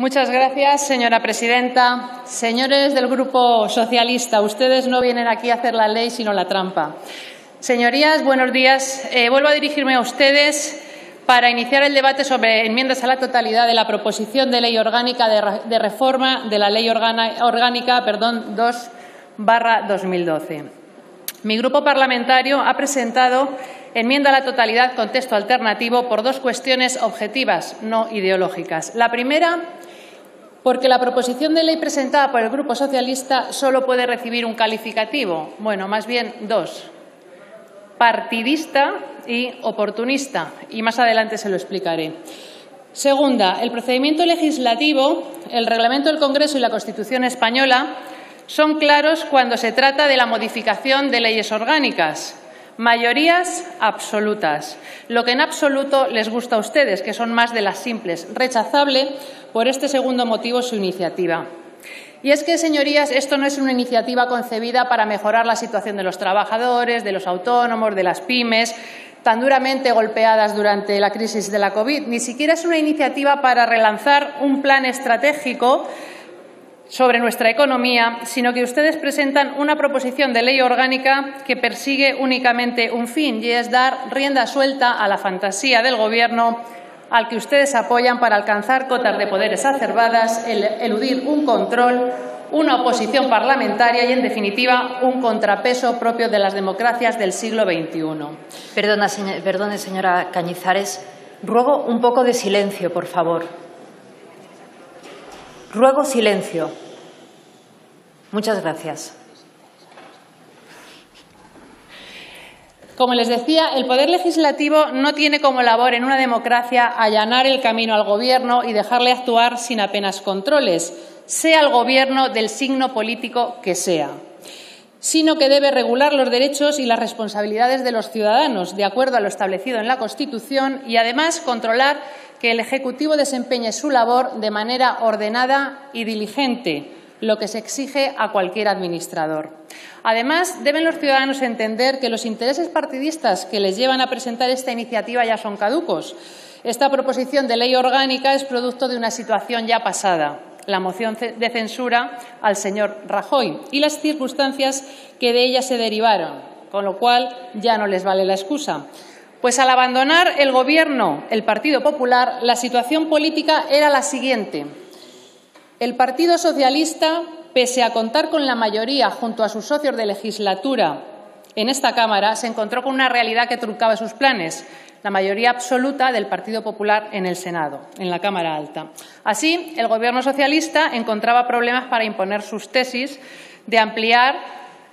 Muchas gracias, señora presidenta. Señores del Grupo Socialista, ustedes no vienen aquí a hacer la ley, sino la trampa. Señorías, buenos días. Eh, vuelvo a dirigirme a ustedes para iniciar el debate sobre enmiendas a la totalidad de la proposición de ley orgánica de, reforma de la ley orgánica perdón, 2 2012. Mi grupo parlamentario ha presentado enmienda a la totalidad con texto alternativo por dos cuestiones objetivas, no ideológicas. La primera, porque la proposición de ley presentada por el Grupo Socialista solo puede recibir un calificativo, bueno, más bien dos, partidista y oportunista, y más adelante se lo explicaré. Segunda, el procedimiento legislativo, el reglamento del Congreso y la Constitución española son claros cuando se trata de la modificación de leyes orgánicas. Mayorías absolutas. Lo que en absoluto les gusta a ustedes, que son más de las simples. Rechazable por este segundo motivo su iniciativa. Y es que, señorías, esto no es una iniciativa concebida para mejorar la situación de los trabajadores, de los autónomos, de las pymes, tan duramente golpeadas durante la crisis de la COVID. Ni siquiera es una iniciativa para relanzar un plan estratégico sobre nuestra economía, sino que ustedes presentan una proposición de ley orgánica que persigue únicamente un fin, y es dar rienda suelta a la fantasía del Gobierno al que ustedes apoyan para alcanzar cotas de poderes acerbadas, eludir un control, una oposición parlamentaria y, en definitiva, un contrapeso propio de las democracias del siglo XXI. perdone, señora Cañizares. Ruego un poco de silencio, por favor. Ruego silencio. Muchas gracias. Como les decía, el Poder Legislativo no tiene como labor en una democracia allanar el camino al Gobierno y dejarle actuar sin apenas controles, sea el Gobierno del signo político que sea, sino que debe regular los derechos y las responsabilidades de los ciudadanos, de acuerdo a lo establecido en la Constitución, y además controlar que el Ejecutivo desempeñe su labor de manera ordenada y diligente, lo que se exige a cualquier administrador. Además, deben los ciudadanos entender que los intereses partidistas que les llevan a presentar esta iniciativa ya son caducos. Esta proposición de ley orgánica es producto de una situación ya pasada, la moción de censura al señor Rajoy y las circunstancias que de ella se derivaron, con lo cual ya no les vale la excusa. Pues al abandonar el Gobierno el Partido Popular, la situación política era la siguiente. El Partido Socialista, pese a contar con la mayoría junto a sus socios de legislatura en esta Cámara, se encontró con una realidad que truncaba sus planes, la mayoría absoluta del Partido Popular en el Senado, en la Cámara Alta. Así, el Gobierno socialista encontraba problemas para imponer sus tesis de ampliar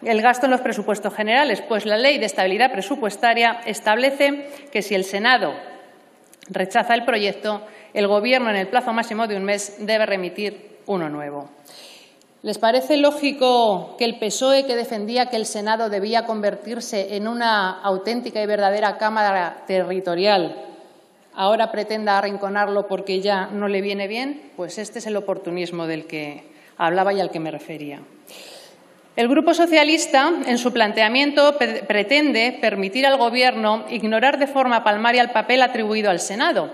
el gasto en los presupuestos generales, pues la Ley de Estabilidad Presupuestaria establece que si el Senado rechaza el proyecto, el Gobierno, en el plazo máximo de un mes, debe remitir uno nuevo. ¿Les parece lógico que el PSOE, que defendía que el Senado debía convertirse en una auténtica y verdadera Cámara territorial, ahora pretenda arrinconarlo porque ya no le viene bien? Pues este es el oportunismo del que hablaba y al que me refería. El Grupo Socialista, en su planteamiento, pretende permitir al Gobierno ignorar de forma palmaria el papel atribuido al Senado.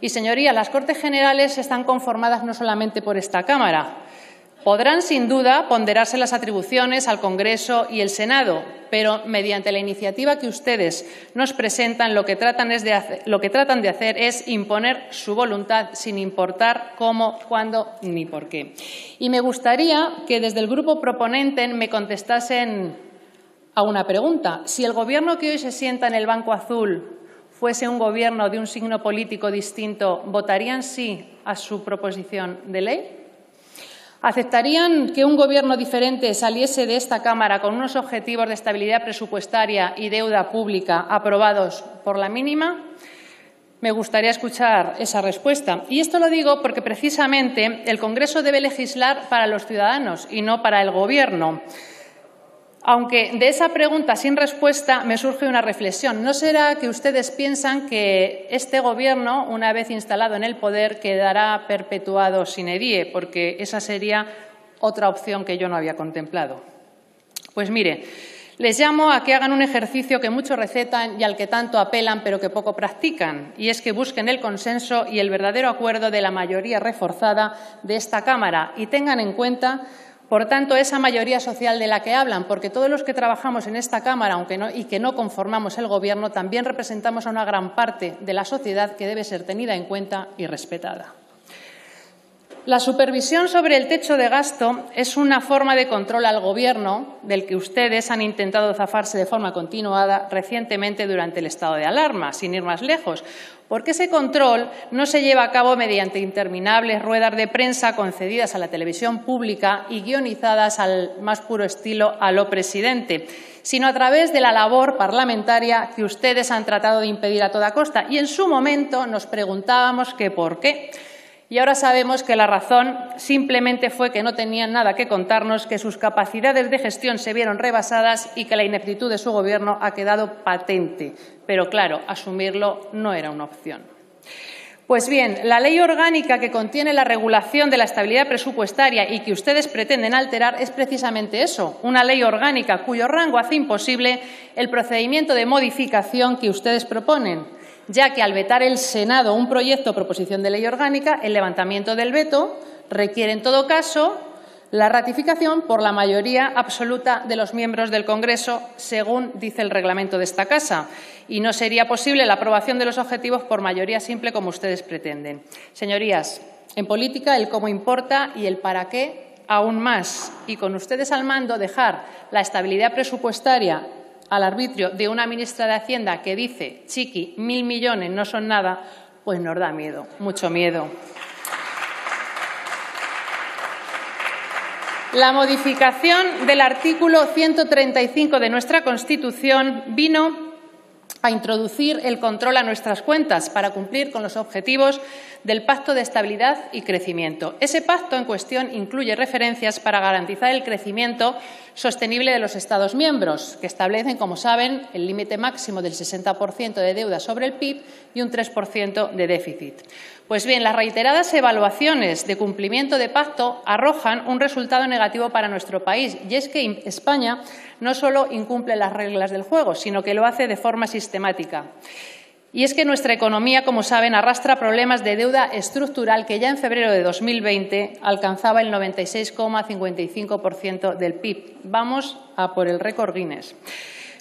Y, señoría, las Cortes Generales están conformadas no solamente por esta Cámara, Podrán, sin duda, ponderarse las atribuciones al Congreso y el Senado, pero mediante la iniciativa que ustedes nos presentan, lo que tratan, de hacer, es imponer su voluntad sin importar cómo, cuándo ni por qué. Y me gustaría que desde el grupo proponente me contestasen a una pregunta. Si el Gobierno que hoy se sienta en el Banco Azul fuese un Gobierno de un signo político distinto, ¿votarían sí a su proposición de ley? ¿Aceptarían que un Gobierno diferente saliese de esta Cámara con unos objetivos de estabilidad presupuestaria y deuda pública aprobados por la mínima? Me gustaría escuchar esa respuesta. Y esto lo digo porque precisamente el Congreso debe legislar para los ciudadanos y no para el Gobierno. Aunque de esa pregunta sin respuesta me surge una reflexión. ¿No será que ustedes piensan que este Gobierno, una vez instalado en el poder, quedará perpetuado sin edie? Porque esa sería otra opción que yo no había contemplado. Pues mire, Les llamo a que hagan un ejercicio que muchos recetan y al que tanto apelan, pero que poco practican, y es que busquen el consenso y el verdadero acuerdo de la mayoría reforzada de esta Cámara y tengan en cuenta por tanto, esa mayoría social de la que hablan, porque todos los que trabajamos en esta Cámara aunque y que no conformamos el Gobierno, también representamos a una gran parte de la sociedad que debe ser tenida en cuenta y respetada. La supervisión sobre el techo de gasto es una forma de control al Gobierno del que ustedes han intentado zafarse de forma continuada recientemente durante el estado de alarma, sin ir más lejos, porque ese control no se lleva a cabo mediante interminables ruedas de prensa concedidas a la televisión pública y guionizadas al más puro estilo a lo presidente, sino a través de la labor parlamentaria que ustedes han tratado de impedir a toda costa. Y en su momento nos preguntábamos que por qué. Y ahora sabemos que la razón simplemente fue que no tenían nada que contarnos, que sus capacidades de gestión se vieron rebasadas y que la ineptitud de su Gobierno ha quedado patente. Pero, claro, asumirlo no era una opción. Pues bien, la ley orgánica que contiene la regulación de la estabilidad presupuestaria y que ustedes pretenden alterar es precisamente eso, una ley orgánica cuyo rango hace imposible el procedimiento de modificación que ustedes proponen ya que al vetar el Senado un proyecto o proposición de ley orgánica, el levantamiento del veto requiere, en todo caso, la ratificación por la mayoría absoluta de los miembros del Congreso, según dice el reglamento de esta Casa, y no sería posible la aprobación de los objetivos por mayoría simple como ustedes pretenden. Señorías, en política el cómo importa y el para qué aún más. Y con ustedes al mando dejar la estabilidad presupuestaria al arbitrio de una ministra de Hacienda que dice, chiqui, mil millones no son nada, pues nos da miedo, mucho miedo. La modificación del artículo 135 de nuestra Constitución vino a introducir el control a nuestras cuentas para cumplir con los objetivos del Pacto de Estabilidad y Crecimiento. Ese pacto en cuestión incluye referencias para garantizar el crecimiento sostenible de los Estados miembros, que establecen, como saben, el límite máximo del 60% de deuda sobre el PIB y un 3% de déficit. Pues bien, las reiteradas evaluaciones de cumplimiento de pacto arrojan un resultado negativo para nuestro país, y es que España no solo incumple las reglas del juego, sino que lo hace de forma sistemática. Y es que nuestra economía, como saben, arrastra problemas de deuda estructural que ya en febrero de 2020 alcanzaba el 96,55% del PIB. Vamos a por el récord Guinness.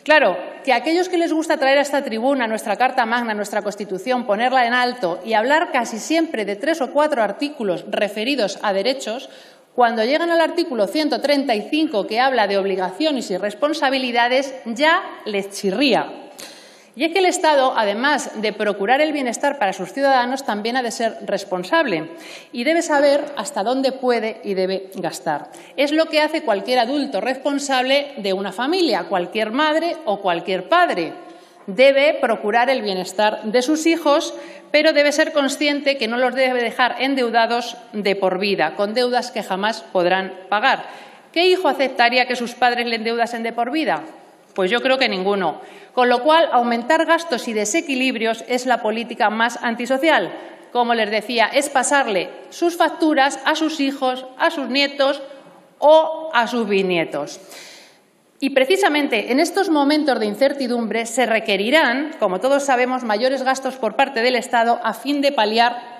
Claro, que a aquellos que les gusta traer a esta tribuna nuestra Carta Magna, nuestra Constitución, ponerla en alto y hablar casi siempre de tres o cuatro artículos referidos a derechos, cuando llegan al artículo 135 que habla de obligaciones y responsabilidades, ya les chirría. Y es que el Estado, además de procurar el bienestar para sus ciudadanos, también ha de ser responsable y debe saber hasta dónde puede y debe gastar. Es lo que hace cualquier adulto responsable de una familia, cualquier madre o cualquier padre. Debe procurar el bienestar de sus hijos, pero debe ser consciente que no los debe dejar endeudados de por vida, con deudas que jamás podrán pagar. ¿Qué hijo aceptaría que sus padres le endeudasen de por vida? Pues yo creo que ninguno. Con lo cual, aumentar gastos y desequilibrios es la política más antisocial. Como les decía, es pasarle sus facturas a sus hijos, a sus nietos o a sus bisnietos. Y precisamente en estos momentos de incertidumbre se requerirán, como todos sabemos, mayores gastos por parte del Estado a fin de paliar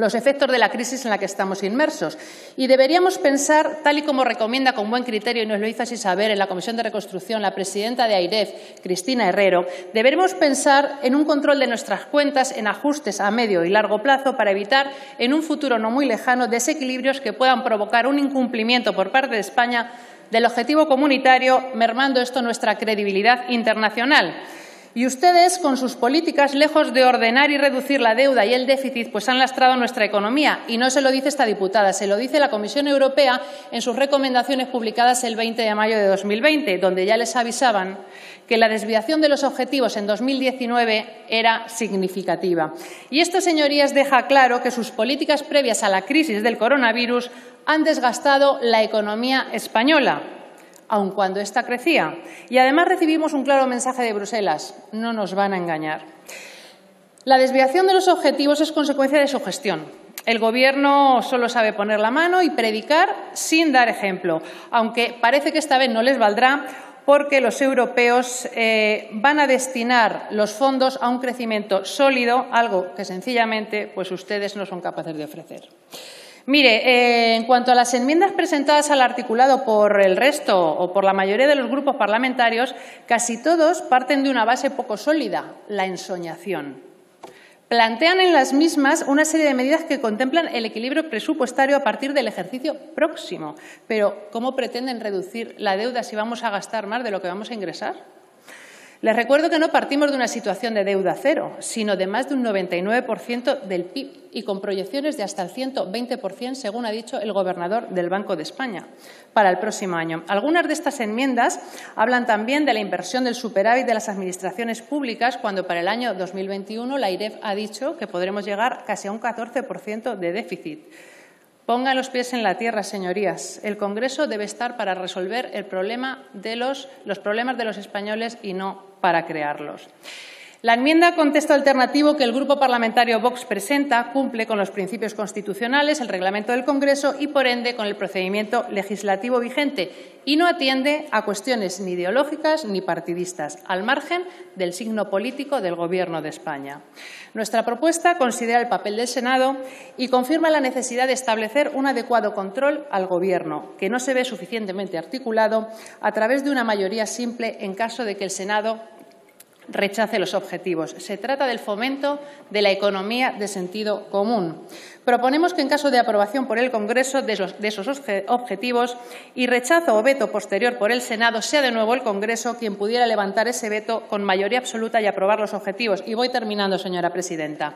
los efectos de la crisis en la que estamos inmersos. Y deberíamos pensar, tal y como recomienda con buen criterio, y nos lo hizo así saber en la Comisión de Reconstrucción la presidenta de AIREF, Cristina Herrero, deberemos pensar en un control de nuestras cuentas en ajustes a medio y largo plazo para evitar, en un futuro no muy lejano, desequilibrios que puedan provocar un incumplimiento por parte de España del objetivo comunitario, mermando esto nuestra credibilidad internacional. Y ustedes, con sus políticas, lejos de ordenar y reducir la deuda y el déficit, pues han lastrado nuestra economía. Y no se lo dice esta diputada, se lo dice la Comisión Europea en sus recomendaciones publicadas el 20 de mayo de 2020, donde ya les avisaban que la desviación de los objetivos en 2019 era significativa. Y esto, señorías, deja claro que sus políticas previas a la crisis del coronavirus han desgastado la economía española aun cuando ésta crecía. Y además recibimos un claro mensaje de Bruselas, no nos van a engañar. La desviación de los objetivos es consecuencia de su gestión. El Gobierno solo sabe poner la mano y predicar sin dar ejemplo, aunque parece que esta vez no les valdrá porque los europeos eh, van a destinar los fondos a un crecimiento sólido, algo que sencillamente pues ustedes no son capaces de ofrecer. Mire, eh, en cuanto a las enmiendas presentadas al articulado por el resto o por la mayoría de los grupos parlamentarios, casi todos parten de una base poco sólida, la ensoñación. Plantean en las mismas una serie de medidas que contemplan el equilibrio presupuestario a partir del ejercicio próximo. Pero, ¿cómo pretenden reducir la deuda si vamos a gastar más de lo que vamos a ingresar? Les recuerdo que no partimos de una situación de deuda cero, sino de más de un 99% del PIB y con proyecciones de hasta el 120%, según ha dicho el gobernador del Banco de España, para el próximo año. Algunas de estas enmiendas hablan también de la inversión del superávit de las administraciones públicas, cuando para el año 2021 la IREF ha dicho que podremos llegar casi a un 14% de déficit. Pongan los pies en la tierra, señorías. El Congreso debe estar para resolver el problema de los, los problemas de los españoles y no para crearlos. La enmienda con texto alternativo que el Grupo Parlamentario Vox presenta cumple con los principios constitucionales, el reglamento del Congreso y, por ende, con el procedimiento legislativo vigente y no atiende a cuestiones ni ideológicas ni partidistas, al margen del signo político del Gobierno de España. Nuestra propuesta considera el papel del Senado y confirma la necesidad de establecer un adecuado control al Gobierno, que no se ve suficientemente articulado a través de una mayoría simple en caso de que el Senado rechace los objetivos. Se trata del fomento de la economía de sentido común. Proponemos que, en caso de aprobación por el Congreso de esos, objetivos y rechazo o veto posterior por el Senado, sea de nuevo el Congreso quien pudiera levantar ese veto con mayoría absoluta y aprobar los objetivos. Y voy terminando, señora presidenta.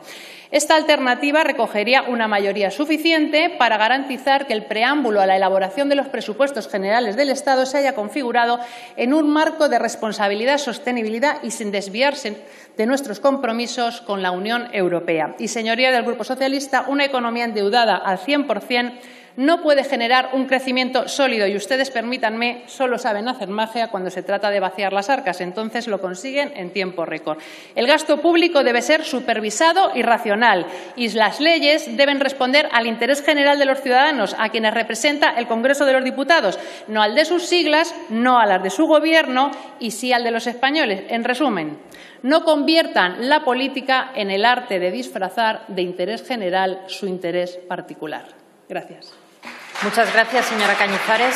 Esta alternativa recogería una mayoría suficiente para garantizar que el preámbulo a la elaboración de los presupuestos generales del Estado se haya configurado en un marco de responsabilidad, sostenibilidad y sin desviarse de nuestros compromisos con la Unión Europea. Y, señoría del Grupo Socialista, una economía endeudada al 100% no puede generar un crecimiento sólido y ustedes, permítanme, solo saben hacer magia cuando se trata de vaciar las arcas. Entonces lo consiguen en tiempo récord. El gasto público debe ser supervisado y racional y las leyes deben responder al interés general de los ciudadanos, a quienes representa el Congreso de los Diputados, no al de sus siglas, no a las de su Gobierno y sí al de los españoles. En resumen, no conviertan la política en el arte de disfrazar de interés general su interés particular. Gracias. Muchas gracias, señora Cañizares.